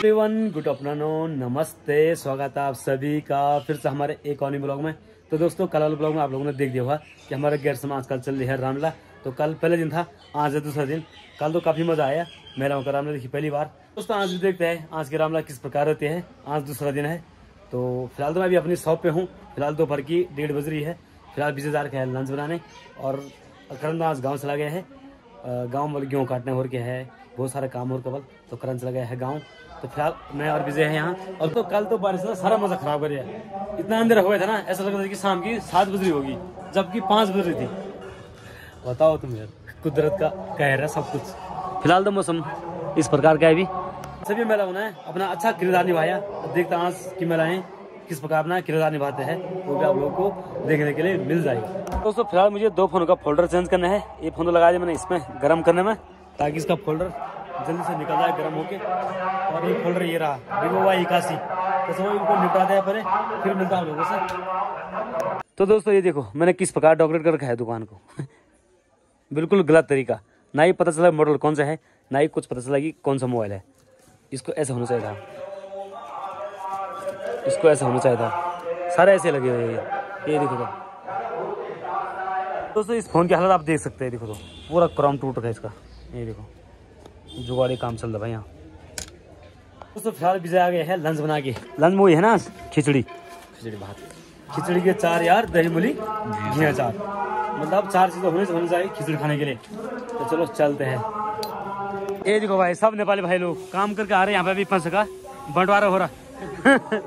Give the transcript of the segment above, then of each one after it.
Everyone, good afternoon नमस्ते, स्वागत है आप सभी का फिर से हमारे एक और ब्लॉग में। तो दोस्तों, कल वाले ब्लॉग में आप लोगों ने देख दिया होगा कि हमारे गैर समाज कल चल रही है रामला तो कल पहले दिन था, आज है दूसरा दिन। कल तो काफ़ी मज़ा आया मेरा का रामला देखी पहली बार। दोस्तों, आज भी देखते हैं, आज की रामला किस प्रकार रहती है, आज दूसरा दिन है। तो फ़िलहाल तो मैं अभी अपनी शॉप पे हूँ, फ़िलहाल दोपहर की डेढ़ बज रही है। फ़िलहाल बीस हज़ार का है लंच बनाने और करण आज गाँव चला गया है। गाँव में गेहूँ काटने हो रखे है, बहुत सारे काम और कबल तो करण चला गया है गाँव। तो फ़िलहाल मैं और विजय है यहाँ। और तो कल तो बारिश ने सारा मज़ा खराब कर दिया इतना अंदर हुआ था ना, ऐसा लग रहा था कि शाम की सात बज रही होगी, जबकि पाँच बज रही थी। बताओ तुम यार, कुदरत का कहर है सब कुछ। फ़िलहाल तो मौसम इस प्रकार का है अभी। सभी मेला होना है, अपना अच्छा किरदार निभाया। देखते आज की मेलाएँ किस प्रकार अपना किरदार निभाते हैं, वो भी आप लोगों को देखने के लिए मिल जाएगा। दोस्तों, फ़िलहाल मुझे दो फ़ोन का फोल्डर चेंज करना है। ये फ़ोन तो लगा दिया मैंने इसमें, गर्म करने में, ताकि इसका फोल्डर जल्दी से निकल जाए गर्म होके। और ये फोल्डर ये रहा। विवो वाई इक्यासी तो सब इनको निपटाते हैं पहले, फिर मिलता हूँ लोगों से। तो दोस्तों ये देखो, मैंने किस प्रकार डेकोरेट कर रखा है दुकान को। बिल्कुल गलत तरीका। ना ही पता चला मॉडल कौन सा है, ना ही कुछ पता चला कि कौन सा मोबाइल है। इसको ऐसा होना चाहिए था। इसको ऐसा होना चाहिए था। सारे ऐसे लगे हुए हैं ये। देखो तो। दोस्तों इस फ़ोन की हालत आप देख सकते हैं, देखो तो। पूरा क्रॉम टूट है इसका। ये देखो। जुगाड़ी काम चल रहा भाई यहाँ। दोस्तों फ़िलहाल विजय आ गए हैं लंच बना के। लंच में है ना खिचड़ी। खिचड़ी भात। खिचड़ी के चार यार दही मूली घी चार। मतलब चार चीज़ें होने से होनी चाहिए खिचड़ी खाने के लिए। तो चलो चलते हैं। ये देखो भाई सब नेपाली भाई लोग काम करके आ रहे हैं यहाँ पे अभी फंस का। बंटवारा हो रहा।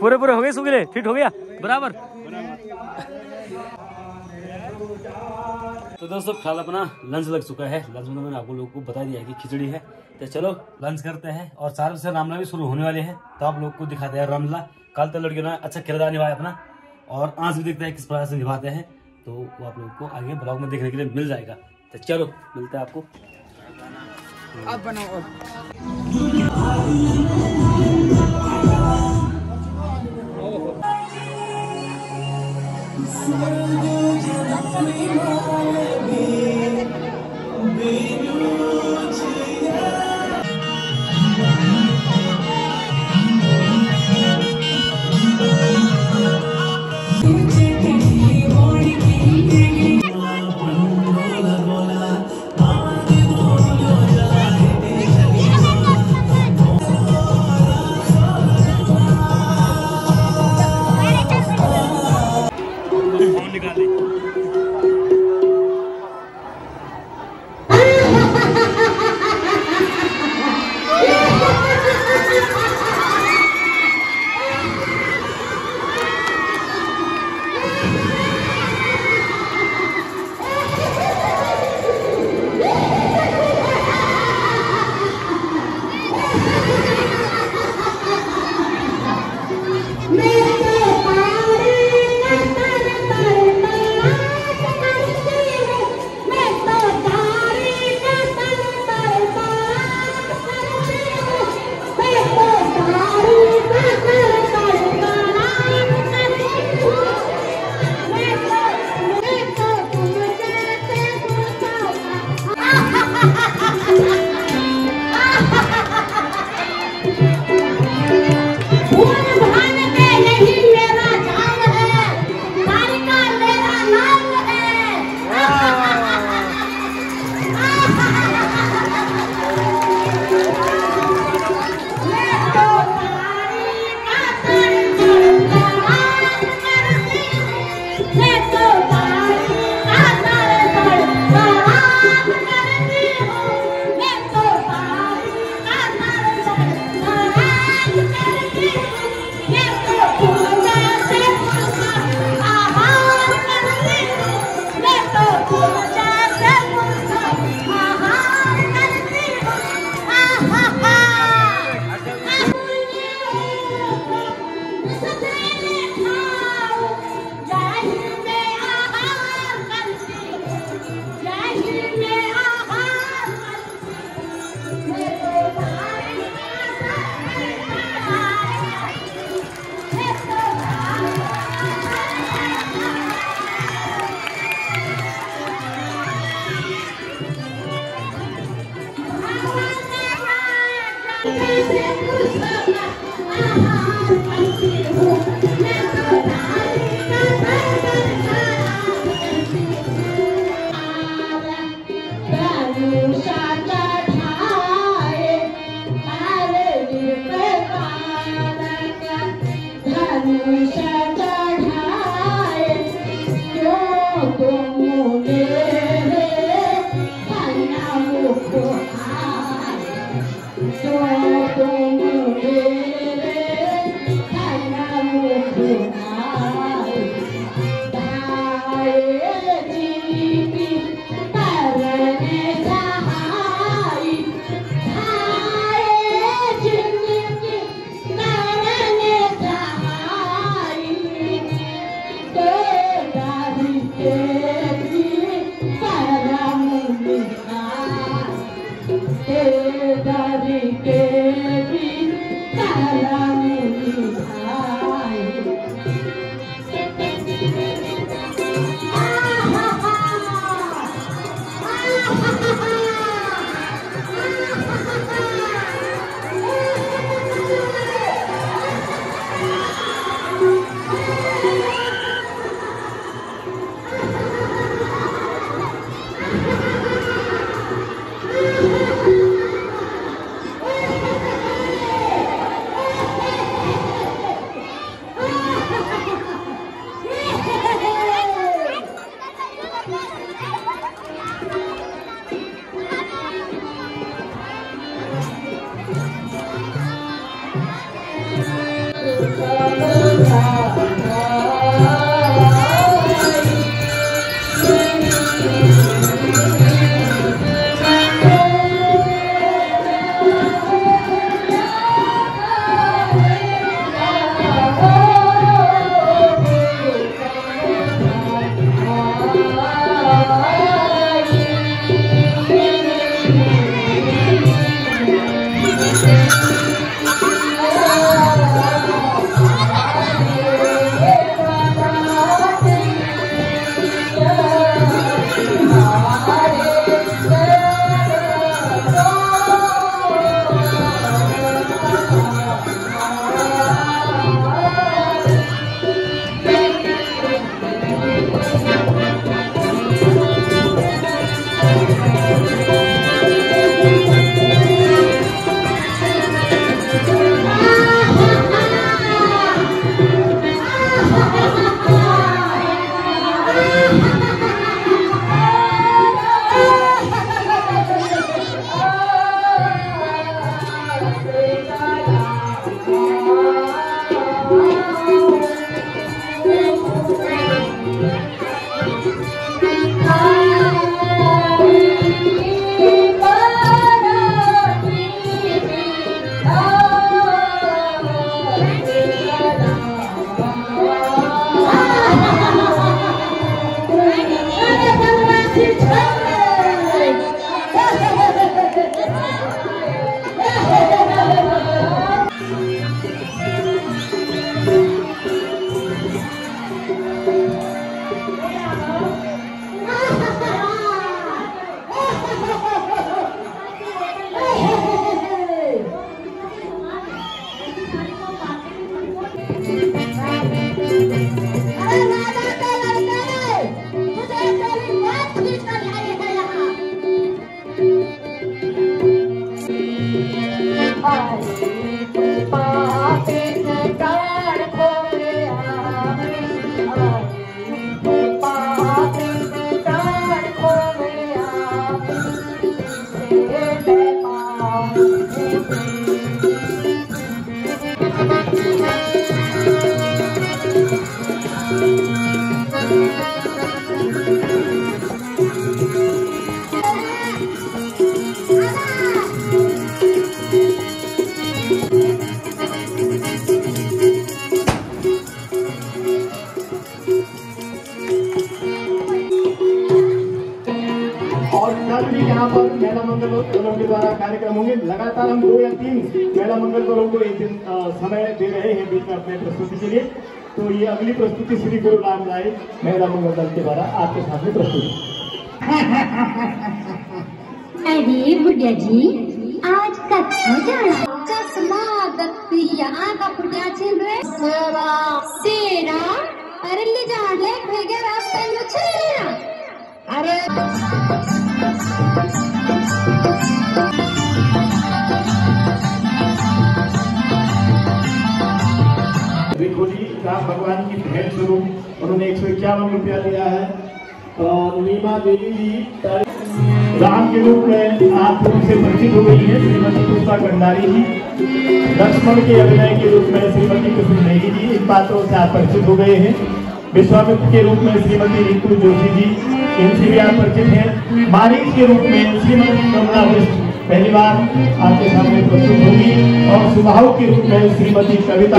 पूरे पूरे हो गए सुगले फिट हो गया? बराबर? तो दोस्तों फ़िलहाल अपना लंच लग चुका है। लंच में मैंने आपको लोगों को बता दिया है कि खिचड़ी है। तो चलो लंच करते हैं। और चार बजे रामला भी शुरू होने वाले हैं तो आप लोग को दिखाते हैं रामला। कल तो लड़कियों ने अच्छा किरदार निभाया अपना। और आज भी देखते हैं किस प्रकार से निभाते हैं। तो वो आप लोग को आगे ब्लॉग में देखने के लिए मिल जाएगा। तो चलो मिलते हैं आपको। अब बनाओ फ़ोन Thank you. और समय दे रहे हैं बीच में अपने प्रस्तुति के लिए। तो ये अगली प्रस्तुति श्री गुरु राम राय महिला मंगल दल के द्वारा आपके सामने प्रस्तुत अरे बुढ़िया जी आज फुट्या सेरा। सेरा? अरे ले जाडे भेगे रास्ते में छेरा अरे। भगवान की भेंट स्वरूप उन्होंने एक सौ इक्यावन रुपया दिया है। और नीमा देवी जी, राम के रूप में आप लोगों से परिचित हो गई है, श्रीमती पुष्पा भंडारी जी। लक्ष्मण के अभिनय के रूप में श्रीमती कृष्ण नेगी जी इन पात्रों से आप परिचित हो गए हैं। विश्वामित्र के रूप में श्रीमती रितु जोशी जी, इनसे भी आप परिचित हैं। मारिक के रूप में श्रीमती कमला बिष्ट पहली बार आपके सामने प्रस्तुत होगी। और सुभाव के रूप में श्रीमती कविता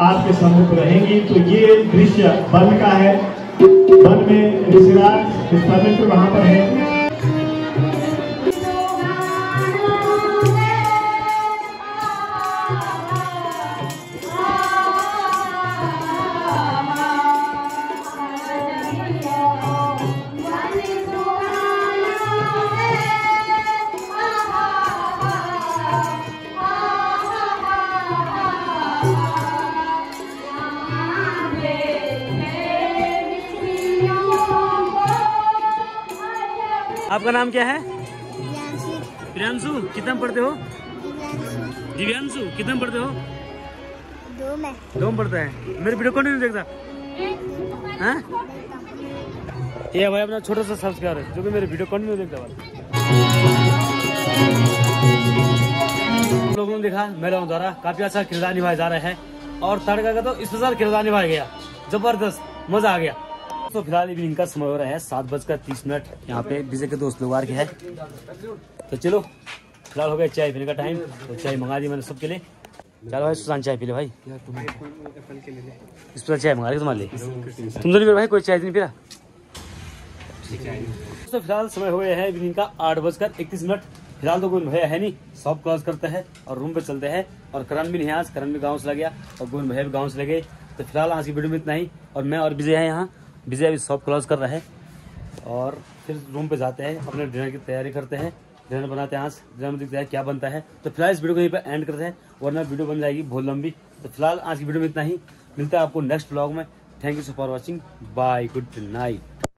आपके सम्मुख रहेंगी। तो ये दृश्य वन का है। वन में ऋषिराज विश्वामित्र वहाँ पर है। आपका नाम क्या है? प्रियांशु कितना पढ़ते हो? दिव्यांशु। कितना पढ़ते हो? दो में। दो में पढ़ता है। मेरे वीडियो कौन नहीं देखता हाँ? ये भाई अपना छोटा सा सब्सक्राइबर है जो कि मेरे वीडियो कंटिन्यू देखता भाई। लोगों ने देखा मेरे द्वारा काफ़ी अच्छा किरदार निभाया जा रहा है। और तड़का का तो स्पेशल किरदार निभाया गया। ज़बरदस्त मज़ा आ गया। तो फ़िलहाल इवनिंग का समय हो रहा है, सात बजकर तीस मिनट। यहाँ पे विजय के दोस्त लोग आ के है। तो चलो, फ़िलहाल हो गया चाय पीने का टाइम तो चाय मंगा दी मैंने सबके लिए। चलो भाई, सुशांत चाय पी ले भाई। स्पेशल चाय मंगा ली तुम्हारे लिए? तुम तो नहीं भाई, कोई चाय नहीं पी रहा? तो फ़िलहाल समय हो गया है इवनिंग का आठ बजकर इकतीस मिनट। फ़िलहाल तो कोई भैया है नहीं शॉप क्लोज करते हैं और रूम पे चलते हैं। और करण भी नहीं आज, करण भी गाँव से लग गया और गोविंद भैया भी गाँव से लगे तो फ़िलहाल आज की वीडियो में इतना ही। और मैं और विजय है यहाँ। विजय अभी शॉप क्लोज कर रहे हैं। और फिर रूम पे जाते हैं, अपने डिनर की तैयारी करते हैं। डिनर बनाते हैं आज। डिनर में देखते हैं क्या बनता है। तो फ़िलहाल इस वीडियो को यहीं पर एंड करते हैं, वरना वीडियो बन जाएगी बहुत लंबी। तो फ़िलहाल आज की वीडियो में इतना ही। मिलता है आपको नेक्स्ट ब्लॉग में। Thank you so for watching bye good night